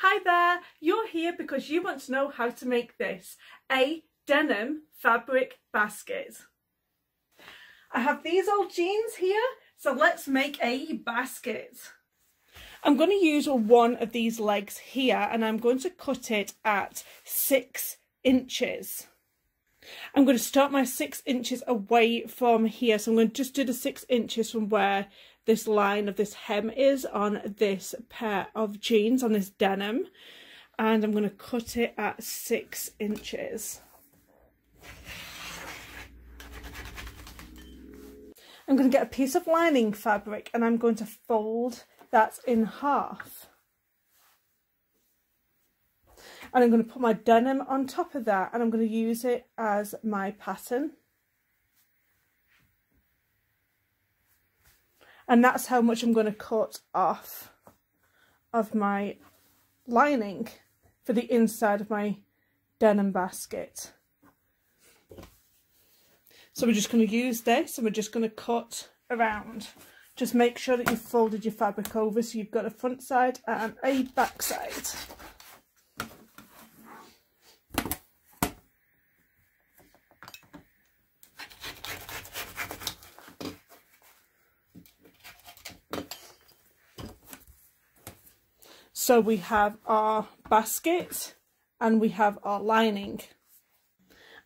Hi there, you're here because you want to know how to make this, a denim fabric basket. I have these old jeans here, so let's make a basket. I'm going to use one of these legs here and I'm going to cut it at six inches. I'm going to start my six inches away from here. So I'm going to just do the six inches from where this line of this hem is on this pair of jeans, on this denim. And I'm going to cut it at six inches. I'm going to get a piece of lining fabric and I'm going to fold that in half. And I'm going to put my denim on top of that and I'm going to use it as my pattern. And that's how much I'm going to cut off of my lining for the inside of my denim basket. So we're just going to use this and we're just going to cut around. Just make sure that you've folded your fabric over so you've got a front side and a back side. So we have our basket and we have our lining.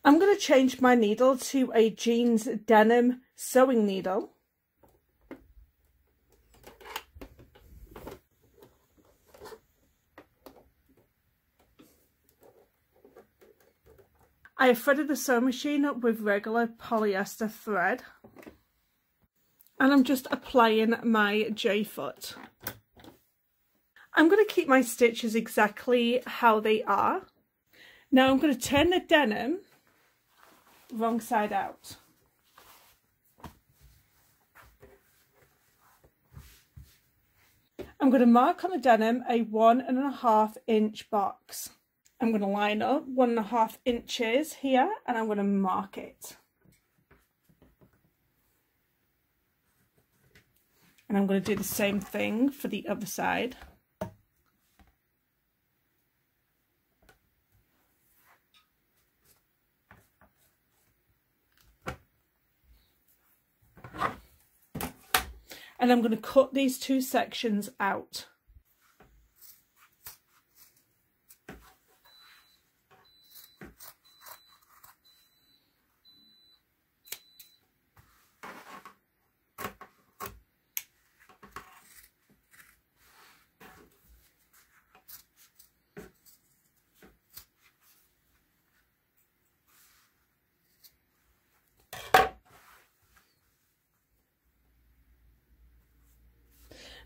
I'm going to change my needle to a jeans denim sewing needle. I have threaded the sewing machine up with regular polyester thread and I'm just applying my J-foot. I'm going to keep my stitches exactly how they are. Now I'm going to turn the denim wrong side out. I'm going to mark on the denim a one and a half inch box. I'm going to line up one and a half inches here and I'm going to mark it. And I'm going to do the same thing for the other side. And I'm going to cut these two sections out.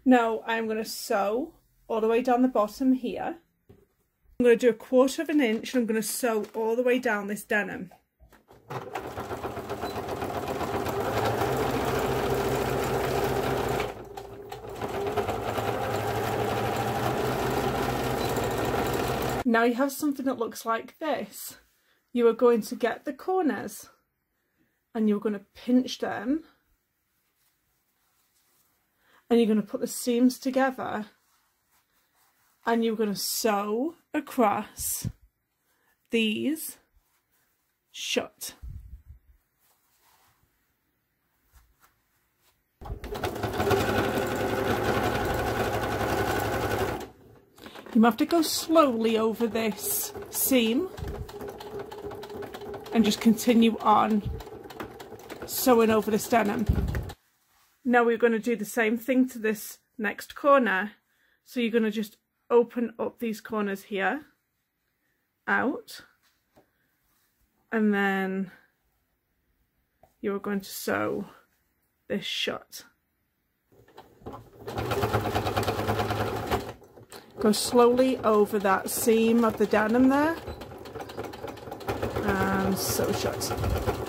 Now I'm going to sew all the way down the bottom here. I'm going to do a quarter of an inch and I'm going to sew all the way down this denim. Now you have something that looks like this. You are going to get the corners and you're going to pinch them and you're going to put the seams together and you're going to sew across these shut. You have to go slowly over this seam and just continue on sewing over the denim. Now we're going to do the same thing to this next corner. So you're going to just open up these corners here, out, and then you're going to sew this shut. Go slowly over that seam of the denim there and sew shut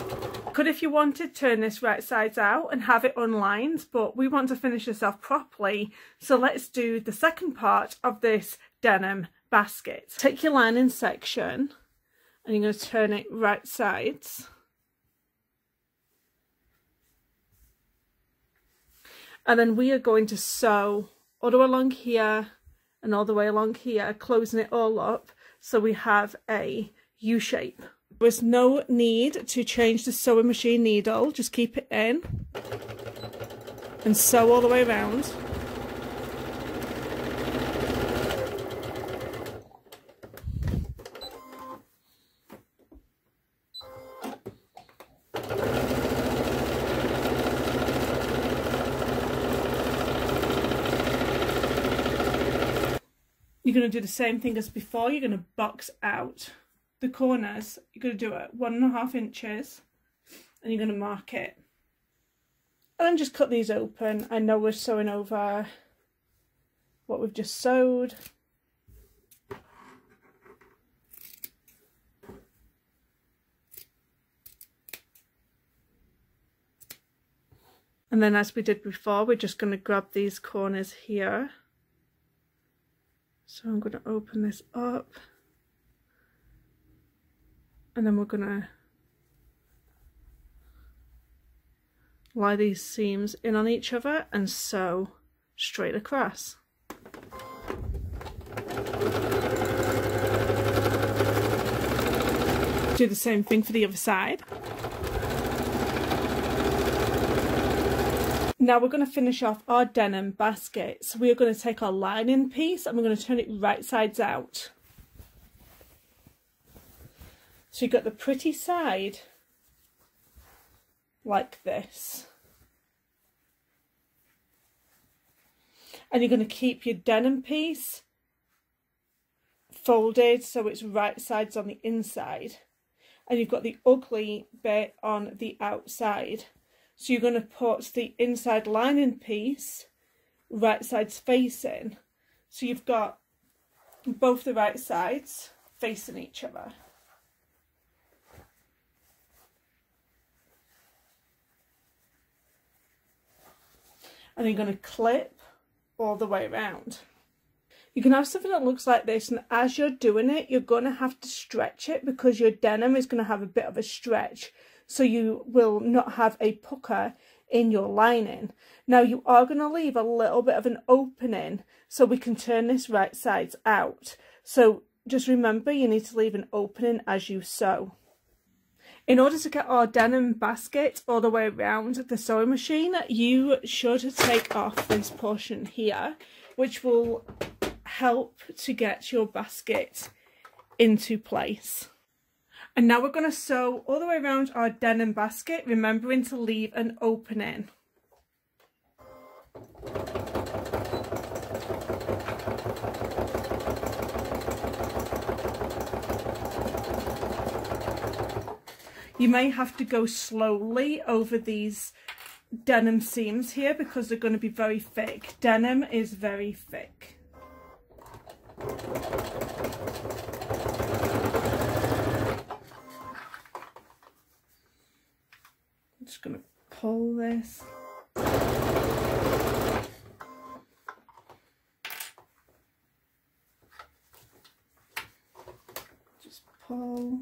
could, if you wanted, turn this right sides out and have it unlined, but we want to finish this off properly. So let's do the second part of this denim basket. Take your lining section and you're going to turn it right sides. And then we are going to sew all the way along here and all the way along here, closing it all up so we have a U shape. There's no need to change the sewing machine needle, just keep it in and sew all the way around. You're going to do the same thing as before. You're going to box out the corners. You're going to do it one and a half inches and you're going to mark it. And then just cut these open. I know we're sewing over what we've just sewed. And then as we did before, we're just going to grab these corners here so I'm going to open this up and then we're to lie these seams in on each other and sew straight across. Do the same thing for the other side. Now we're going to finish off our denim basket. So we are going to take our lining piece and we're going to turn it right sides out. So you've got the pretty side like this. And you're going to keep your denim piece folded so it's right sides on the inside. And you've got the ugly bit on the outside. So you're going to put the inside lining piece right sides facing. So you've got both the right sides facing each other. And you're going to clip all the way around. You can have something that looks like this and as you're doing it, you're going to have to stretch it because your denim is going to have a bit of a stretch so you will not have a pucker in your lining. Now you are going to leave a little bit of an opening so we can turn this right sides out. So just remember you need to leave an opening as you sew. In order to get our denim basket all the way around the sewing machine, you should take off this portion here, which will help to get your basket into place. And now we're going to sew all the way around our denim basket, remembering to leave an opening. You may have to go slowly over these denim seams here because they're going to be very thick. Denim is very thick. I'm just going to pull this. Just pull.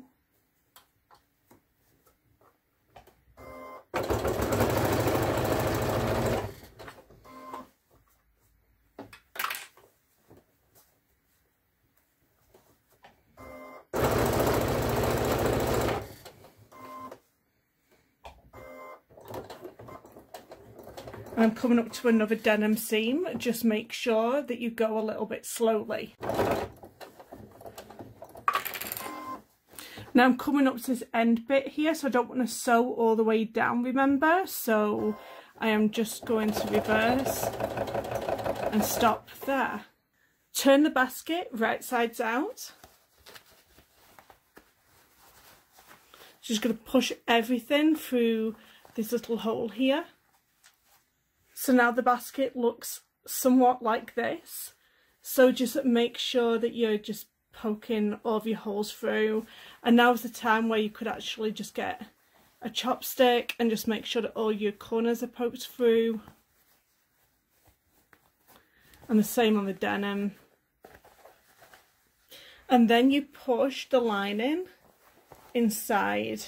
I'm coming up to another denim seam, just make sure that you go a little bit slowly. Now I'm coming up to this end bit here, so I don't want to sew all the way down, remember? So I am just going to reverse and stop there. Turn the basket right sides out. Just going to push everything through this little hole here. So now the basket looks somewhat like this. So just make sure that you're just poking all of your holes through. And now's the time where you could actually just get a chopstick and just make sure that all your corners are poked through. And the same on the denim. And then you push the lining inside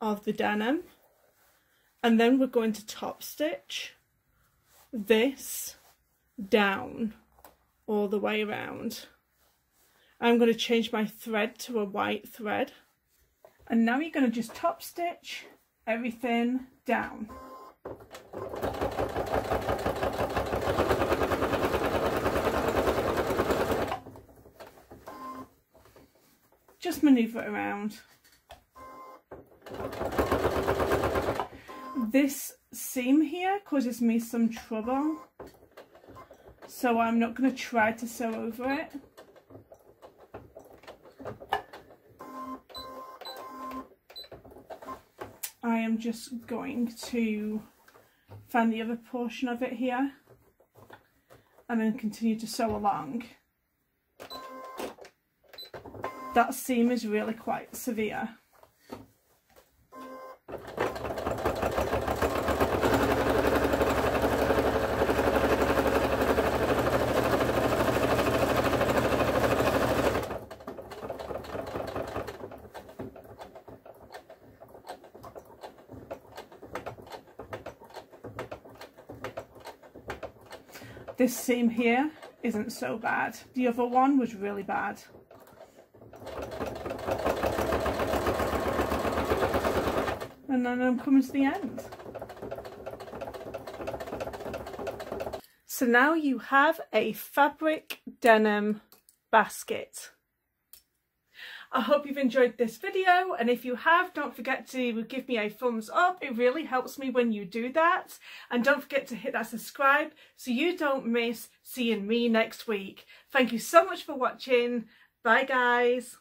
of the denim. And then we're going to top stitch this down all the way around. I'm going to change my thread to a white thread. And now you're going to just top stitch everything down. Just manoeuvre it around. This seam here causes me some trouble so I'm not going to try to sew over it. I am just going to find the other portion of it here and then continue to sew along. That seam is really quite severe. This seam here isn't so bad. The other one was really bad. And then I'm coming to the end. So now you have a fabric denim basket. I hope you've enjoyed this video and if you have don't forget to give me a thumbs up it really helps me when you do that and don't forget to hit that subscribe so you don't miss seeing me next week. Thank you so much for watching. Bye guys.